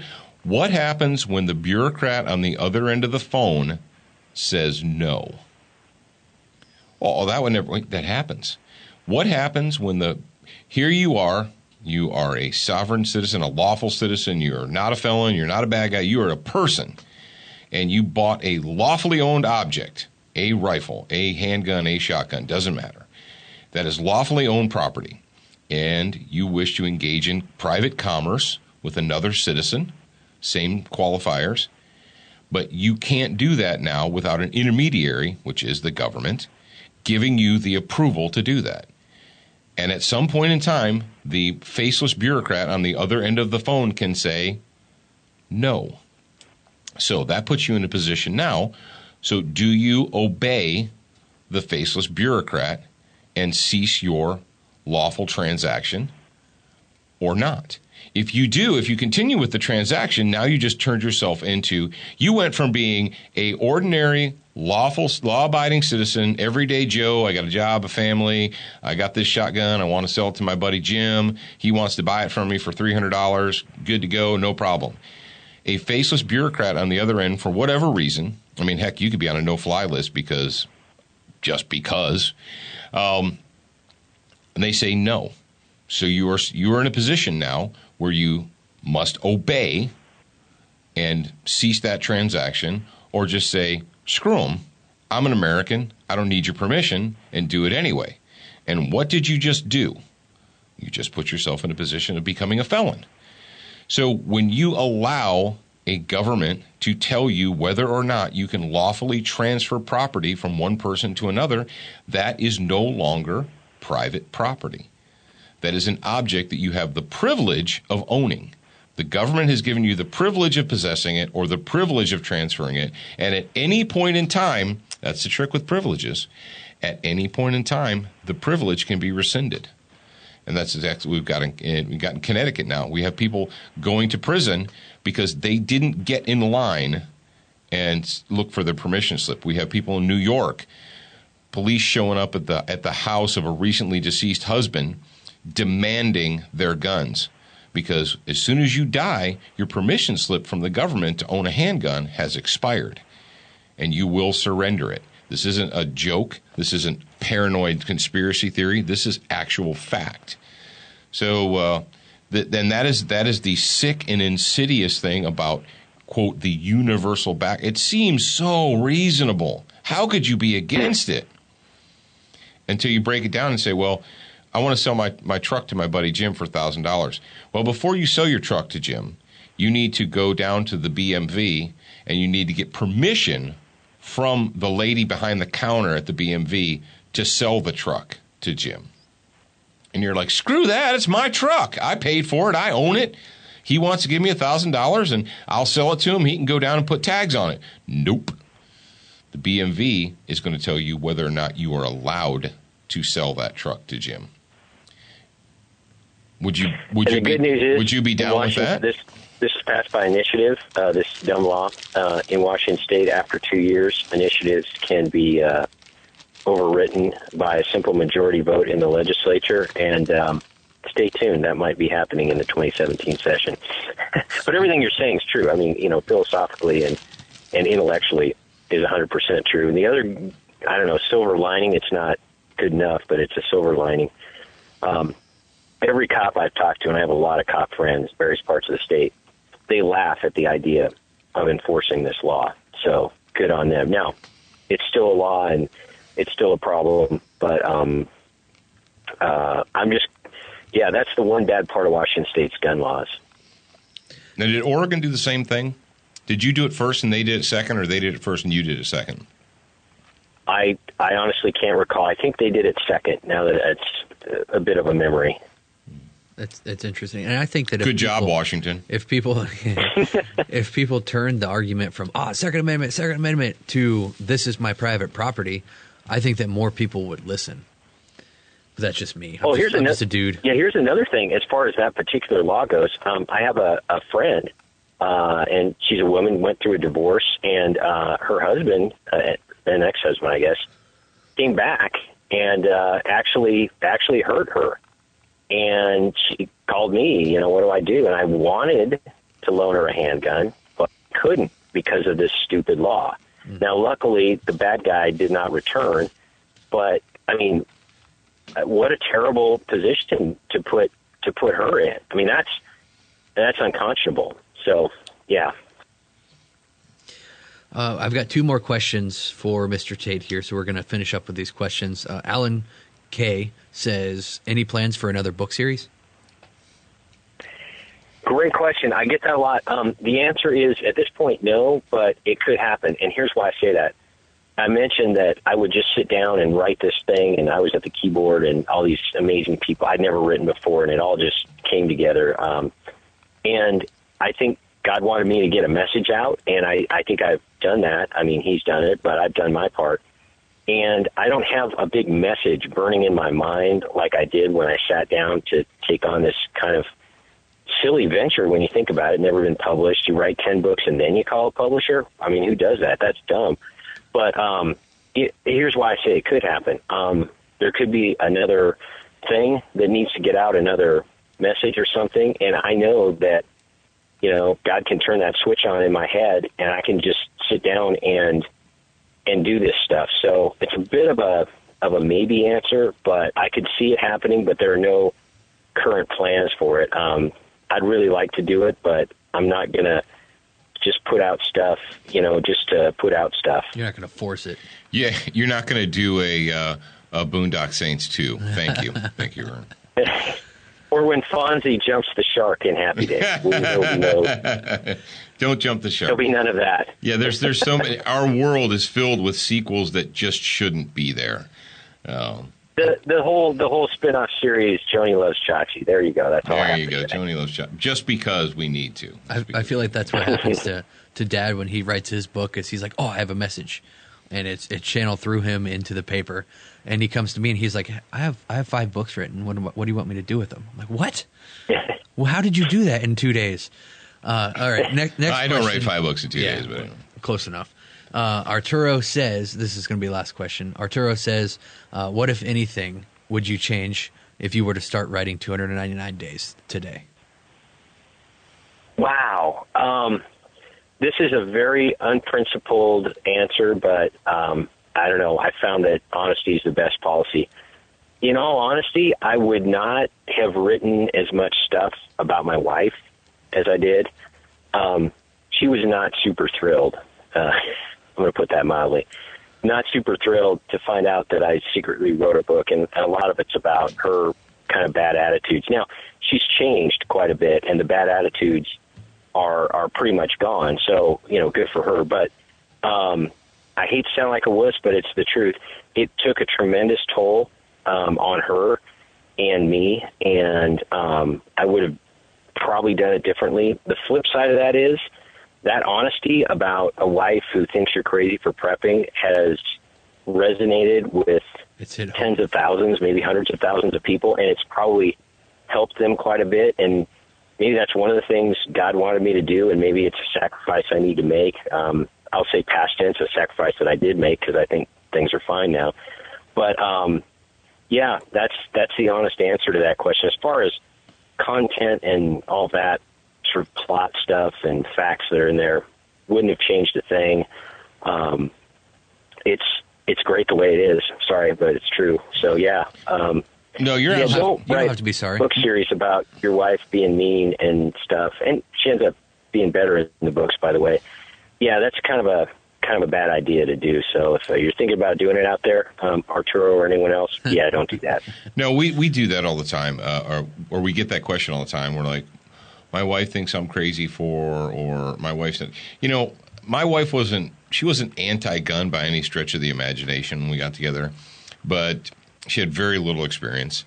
[SPEAKER 3] What happens when the bureaucrat on the other end of the phone says no? Oh, that would never, that happens. What happens when the, here you are, you are a sovereign citizen, a lawful citizen, you're not a felon, you're not a bad guy, you are a person and you bought a lawfully owned object, a rifle, a handgun, a shotgun, doesn't matter, that is lawfully owned property, and you wish to engage in private commerce with another citizen, same qualifiers, but you can't do that now without an intermediary, which is the government, giving you the approval to do that. And at some point in time, the faceless bureaucrat on the other end of the phone can say, no. So that puts you in a position now. So, do you obey the faceless bureaucrat and cease your lawful transaction or not? If you do, if you continue with the transaction, now you just turned yourself into you went from being a ordinary lawful law-abiding citizen, everyday Joe, I got a job, a family, I got this shotgun, I want to sell it to my buddy Jim, he wants to buy it from me for $300, good to go, no problem a faceless bureaucrat on the other end for whatever reason. I mean, heck, you could be on a no-fly list because, just because, um, and they say no. So you are you are in a position now where you must obey and cease that transaction, or just say screw them. I'm an American. I don't need your permission, and do it anyway. And what did you just do? You just put yourself in a position of becoming a felon. So when you allow a government to tell you whether or not you can lawfully transfer property from one person to another, that is no longer private property. That is an object that you have the privilege of owning. The government has given you the privilege of possessing it or the privilege of transferring it. And at any point in time, that's the trick with privileges, at any point in time, the privilege can be rescinded. And that's exactly what we've got in, we've got in Connecticut now. We have people going to prison because they didn't get in line and look for their permission slip. We have people in New York, police showing up at the at the house of a recently deceased husband demanding their guns because as soon as you die, your permission slip from the government to own a handgun has expired and you will surrender it. This isn't a joke. This isn't paranoid conspiracy theory. This is actual fact. So uh, th- then that is that is the sick and insidious thing about quote the universal back. It seems so reasonable. How could you be against it? Until you break it down and say, well, I want to sell my, my truck to my buddy Jim for thousand dollars. Well, before you sell your truck to Jim, you need to go down to the BMV and you need to get permission from the lady behind the counter at the BMV to sell the truck to Jim. And you're like, screw that, it's my truck. I paid for it, I own it. He wants to give me $1,000 and I'll sell it to him. He can go down and put tags on it. Nope. The BMV is going to tell you whether or not you are allowed to sell that truck to Jim. Would you would
[SPEAKER 5] And
[SPEAKER 3] you
[SPEAKER 5] the
[SPEAKER 3] be
[SPEAKER 5] good news is,
[SPEAKER 3] would you be down with that?
[SPEAKER 5] This this is passed by initiative. Uh, this dumb law uh, in Washington State. After two years, initiatives can be uh, overwritten by a simple majority vote in the legislature. And um, stay tuned; that might be happening in the 2017 session. but everything you're saying is true. I mean, you know, philosophically and and intellectually is 100% true. And the other, I don't know, silver lining. It's not good enough, but it's a silver lining. Um, every cop I've talked to, and I have a lot of cop friends, various parts of the state, they laugh at the idea of enforcing this law. So good on them. Now, it's still a law and it's still a problem, but um, uh, I'm just, yeah, that's the one bad part of Washington State's gun laws.
[SPEAKER 3] Now, did Oregon do the same thing? Did you do it first and they did it second, or they did it first and you did it second?
[SPEAKER 5] I I honestly can't recall. I think they did it second. Now that it's a bit of a memory.
[SPEAKER 2] That's that's interesting, and I think that if
[SPEAKER 3] Good job,
[SPEAKER 2] people-
[SPEAKER 3] Washington.
[SPEAKER 2] If people if people turn the argument from ah Second Amendment, Second Amendment to this is my private property, I think that more people would listen. But that's just me. I'm
[SPEAKER 5] Oh,
[SPEAKER 2] just,
[SPEAKER 5] here's
[SPEAKER 2] I'm
[SPEAKER 5] another
[SPEAKER 2] just a dude.
[SPEAKER 5] Yeah, here's another thing. As far as that particular law goes, um, I have a, a friend, uh, and she's a woman. Went through a divorce, and uh, her husband, uh, an ex-husband, I guess, came back and uh, actually actually hurt her. And she called me. You know, what do I do? And I wanted to loan her a handgun, but couldn't because of this stupid law. Now, luckily, the bad guy did not return. But I mean, what a terrible position to put to put her in. I mean, that's that's unconscionable. So, yeah.
[SPEAKER 2] Uh, I've got two more questions for Mr. Tate here, so we're going to finish up with these questions. Uh, Alan K says, "Any plans for another book series?"
[SPEAKER 5] Great question. I get that a lot. Um, the answer is at this point, no, but it could happen. And here's why I say that. I mentioned that I would just sit down and write this thing, and I was at the keyboard, and all these amazing people I'd never written before, and it all just came together. Um, and I think God wanted me to get a message out, and I, I think I've done that. I mean, He's done it, but I've done my part. And I don't have a big message burning in my mind like I did when I sat down to take on this kind of silly venture when you think about it. Never been published. You write 10 books and then you call a publisher. I mean, who does that? That's dumb. But um, it, here's why I say it could happen. Um, there could be another thing that needs to get out, another message or something. And I know that, you know, God can turn that switch on in my head and I can just sit down and and do this stuff. So it's a bit of a of a maybe answer, but I could see it happening, but there are no current plans for it. Um, I'd really like to do it, but I'm not gonna just put out stuff, you know, just to put out stuff.
[SPEAKER 2] You're not going to force it.
[SPEAKER 3] Yeah, you're not going to do a, uh, a Boondock Saints 2. Thank you. Thank you, Ern.
[SPEAKER 5] Or when Fonzie jumps the shark in Happy Days. There'll be, no,
[SPEAKER 3] Don't jump the shark.
[SPEAKER 5] there'll be none of that.
[SPEAKER 3] Yeah, there's there's so many. Our world is filled with sequels that just shouldn't be there. Um,
[SPEAKER 5] The the whole the whole spin off series, Joanie Loves Chachi. There you go. That's all I
[SPEAKER 3] there
[SPEAKER 5] have
[SPEAKER 3] you
[SPEAKER 5] to
[SPEAKER 3] go,
[SPEAKER 5] say.
[SPEAKER 3] Tony loves Chachi. Just because we need to.
[SPEAKER 2] I, I feel like that's what happens to, to dad when he writes his book is he's like, Oh, I have a message and it's it's channeled through him into the paper and he comes to me and he's like, I have I have five books written. What, do- what do you want me to do with them? I'm like, What? well how did you do that in two days? Uh, all right, next next
[SPEAKER 3] I don't
[SPEAKER 2] question.
[SPEAKER 3] write five books in two
[SPEAKER 2] Yeah,
[SPEAKER 3] days, but
[SPEAKER 2] close enough. Uh, Arturo says, this is going to be the last question. Arturo says, uh, what, if anything, would you change if you were to start writing 299 days today?
[SPEAKER 5] Wow. Um, this is a very unprincipled answer, but um, I don't know. I found that honesty is the best policy. In all honesty, I would not have written as much stuff about my wife as I did. Um, she was not super thrilled. Uh, I'm going to put that mildly. Not super thrilled to find out that I secretly wrote a book, and a lot of it's about her kind of bad attitudes. Now, she's changed quite a bit, and the bad attitudes are are pretty much gone. So you know, good for her. But um, I hate to sound like a wuss, but it's the truth. It took a tremendous toll um, on her and me, and um, I would have probably done it differently. The flip side of that is that honesty about a wife who thinks you're crazy for prepping has resonated with
[SPEAKER 2] It's hit home.
[SPEAKER 5] tens of thousands, maybe hundreds of thousands of people, and it's probably helped them quite a bit. And maybe that's one of the things God wanted me to do, and maybe it's a sacrifice I need to make. Um, I'll say past tense, a sacrifice that I did make because I think things are fine now. But um, yeah, that's that's the honest answer to that question. As far as content and all that sort of plot stuff and facts that are in there, wouldn't have changed a thing. Um, it's it's great the way it is. Sorry, but it's true. So yeah, um,
[SPEAKER 3] No, you're
[SPEAKER 5] yeah,
[SPEAKER 3] absolutely.
[SPEAKER 5] don't
[SPEAKER 2] you don't
[SPEAKER 5] write
[SPEAKER 2] have to be sorry.
[SPEAKER 5] Book series about your wife being mean and stuff, and she ends up being better in the books. By the way, yeah, that's kind of a kind of a bad idea to do. So if uh, you're thinking about doing it out there, um, Arturo or anyone else, yeah, don't do that.
[SPEAKER 3] No, we, we do that all the time, uh, or or we get that question all the time. We're like, my wife thinks I'm crazy for, or my wife said, you know, my wife wasn't she wasn't anti-gun by any stretch of the imagination when we got together, but she had very little experience,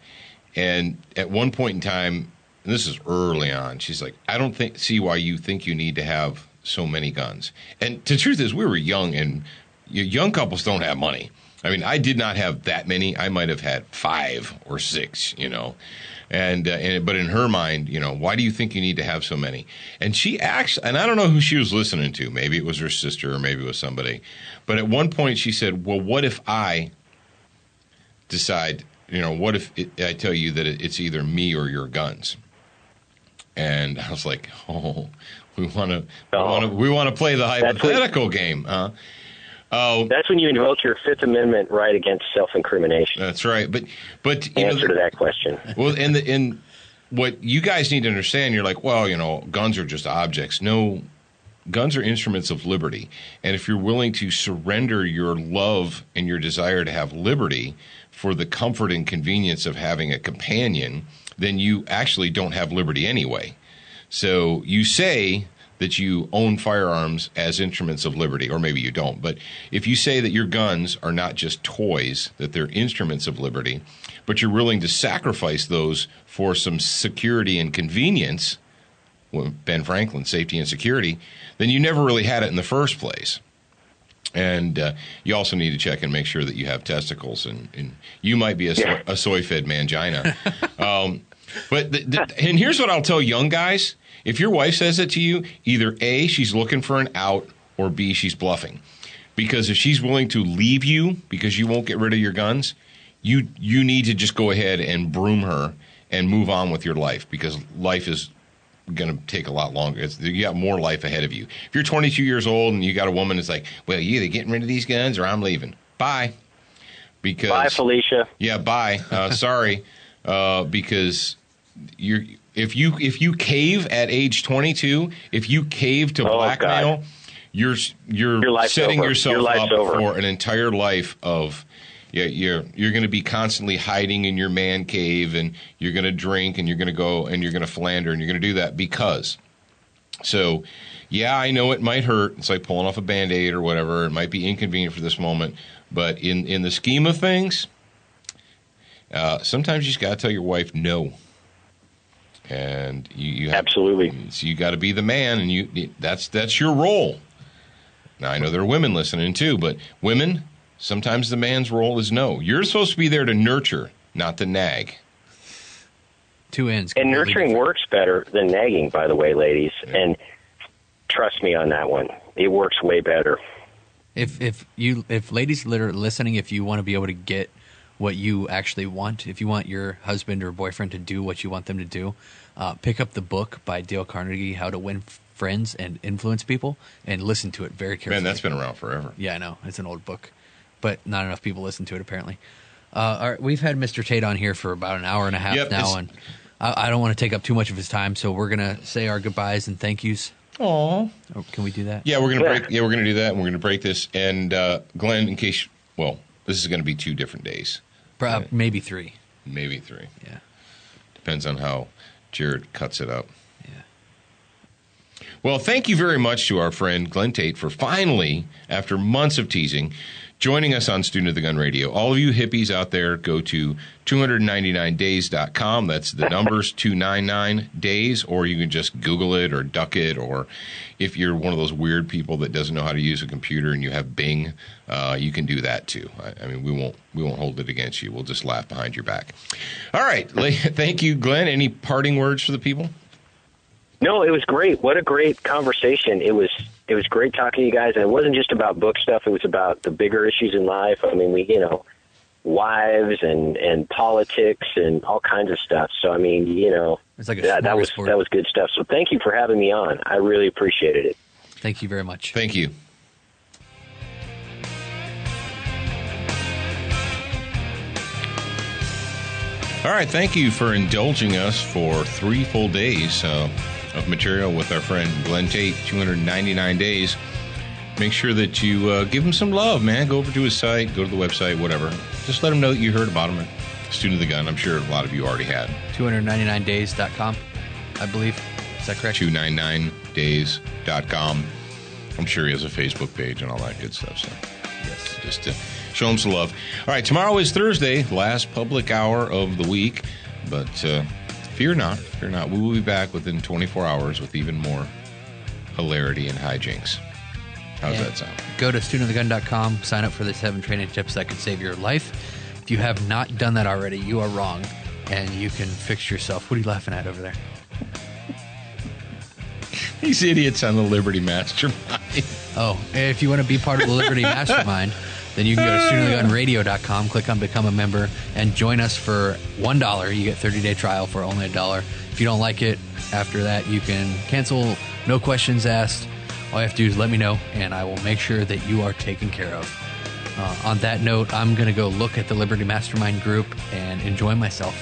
[SPEAKER 3] and at one point in time, and this is early on, she's like, I don't think see why you think you need to have so many guns. And the truth is, we were young, and young couples don't have money. I mean, I did not have that many. I might have had five or six, you know. And, uh, and but in her mind, you know, why do you think you need to have so many? And she actually, and I don't know who she was listening to. Maybe it was her sister, or maybe it was somebody. But at one point, she said, "Well, what if I decide? You know, what if it, I tell you that it, it's either me or your guns?" And I was like, "Oh, we want to, we
[SPEAKER 5] Oh.
[SPEAKER 3] want to, we want to play the hypothetical game, huh?" Oh,
[SPEAKER 5] That's when you invoke your Fifth Amendment right against self-incrimination.
[SPEAKER 3] that's right. But but you know,
[SPEAKER 5] Answer to that question.
[SPEAKER 3] Well, and the, and what you guys need to understand, you're like, well, you know, guns are just objects. No, guns are instruments of liberty. And if you're willing to surrender your love and your desire to have liberty for the comfort and convenience of having a companion, then you actually don't have liberty anyway. So you say that you own firearms as instruments of liberty, or maybe you don't, but if you say that your guns are not just toys, that they're instruments of liberty, but you're willing to sacrifice those for some security and convenience, well, Ben Franklin, safety and security, then you never really had it in the first place. And uh, you also need to check and make sure that you have testicles, and, and you might be a,
[SPEAKER 5] Yeah.
[SPEAKER 3] a soy-fed mangina. um, but the, the, and here's what I'll tell young guys: if your wife says it to you, either a she's looking for an out, or b she's bluffing. Because if she's willing to leave you because you won't get rid of your guns, you you need to just go ahead and broom her and move on with your life because life is going to take a lot longer. It's, you got more life ahead of you. If you're 22 years old and you got a woman that's like, well, you either getting rid of these guns or I'm leaving. Bye. Because
[SPEAKER 5] Bye, Felicia.
[SPEAKER 3] yeah, bye. Uh, sorry, uh, because you're if you if you cave at age 22, if you cave to
[SPEAKER 5] Oh,
[SPEAKER 3] blackmail,
[SPEAKER 5] God.
[SPEAKER 3] you're you're
[SPEAKER 5] Your
[SPEAKER 3] setting
[SPEAKER 5] over.
[SPEAKER 3] yourself
[SPEAKER 5] Your
[SPEAKER 3] up
[SPEAKER 5] over.
[SPEAKER 3] for an entire life of Yeah, you're you're going to be constantly hiding in your man cave, and you're going to drink, and you're going to go, and you're going to philander, and you're going to do that because. So, yeah, I know it might hurt. It's like pulling off a band aid or whatever. It might be inconvenient for this moment, but in in the scheme of things, uh, sometimes you just got to tell your wife no. And you, you have,
[SPEAKER 5] Absolutely.
[SPEAKER 3] so you got to be the man, and you that's that's your role. Now I know there are women listening too, but women sometimes the man's role is no. You're supposed to be there to nurture, not to nag.
[SPEAKER 2] Two ends.
[SPEAKER 5] And nurturing
[SPEAKER 2] different.
[SPEAKER 5] works better than nagging, by the way, ladies. And trust me on that one. It works way better.
[SPEAKER 2] If if you if ladies that are listening, if you want to be able to get what you actually want, if you want your husband or boyfriend to do what you want them to do, uh, pick up the book by Dale Carnegie, How to Win Friends and Influence People, and listen to it very carefully.
[SPEAKER 3] Man, that's been around forever.
[SPEAKER 2] Yeah, I know it's an old book, but not enough people listen to it apparently. Uh, all right, we've had Mr. Tate on here for about an hour and a half
[SPEAKER 3] Yep,
[SPEAKER 2] now, and I, I don't want to take up too much of his time, so we're gonna say our goodbyes and thank yous.
[SPEAKER 3] Aww.
[SPEAKER 2] Oh, can we do that?
[SPEAKER 3] Yeah, we're gonna
[SPEAKER 5] Yeah.
[SPEAKER 3] break. Yeah, we're gonna do that, and we're gonna break this. And uh, Glen, in case, well, this is gonna be two different days,
[SPEAKER 2] Pro- maybe three.
[SPEAKER 3] maybe three.
[SPEAKER 2] Yeah,
[SPEAKER 3] Depends on how Jared cuts it up. Well, thank you very much to our friend Glen Tate for finally, after months of teasing, joining us on Student of the Gun Radio. All of you hippies out there, go to 299days.com. That's the numbers 299 days, or you can just Google it or duck it, or if you're one of those weird people that doesn't know how to use a computer and you have Bing, uh, you can do that too. I, I mean, we won't we won't hold it against you. We'll just laugh behind your back. All right, thank you, Glen. Any parting words for the people?
[SPEAKER 5] No, it was great. What a great conversation. It was it was great talking to you guys and it wasn't just about book stuff, it was about the bigger issues in life. I mean, we, you know, wives and and politics and all kinds of stuff. So I mean, you know,
[SPEAKER 2] It's like a
[SPEAKER 5] that, that was
[SPEAKER 2] smorgasbord.
[SPEAKER 5] that was good stuff. So thank you for having me on. I really appreciated it.
[SPEAKER 2] Thank you very much.
[SPEAKER 3] Thank you. All right, thank you for indulging us for three full days uh, of material with our friend Glen Tate, 299 days. Make sure that you uh, give him some love, man. Go over to his site, go to the website, whatever. Just let him know that you heard about him Student of the Gun. I'm sure a lot of you already had.
[SPEAKER 2] 299days.com, I believe. Is that correct?
[SPEAKER 3] 299days.com. I'm sure he has a Facebook page and all that good stuff. So, yes, just to show him some love. All right, tomorrow is Thursday, last public hour of the week. But uh, fear not, fear not. We will be back within 24 hours with even more hilarity and hijinks. How's
[SPEAKER 2] Yeah.
[SPEAKER 3] that sound?
[SPEAKER 2] Go to studentofthegun.com, sign up for the seven training tips that could save your life. If you have not done that already, you are wrong, and you can fix yourself. What are you laughing at over there?
[SPEAKER 3] These idiots on the Liberty Mastermind.
[SPEAKER 2] Oh, if you want to be part of the Liberty Mastermind, then you can go to studentofthegunradio.com, click on Become a Member, and join us for $1. You get 30 day trial for only a dollar. If you don't like it, after that, you can cancel, no questions asked. All you have to do is let me know, and I will make sure that you are taken care of. Uh, on that note, I'm going to go look at the Liberty Mastermind group and enjoy myself.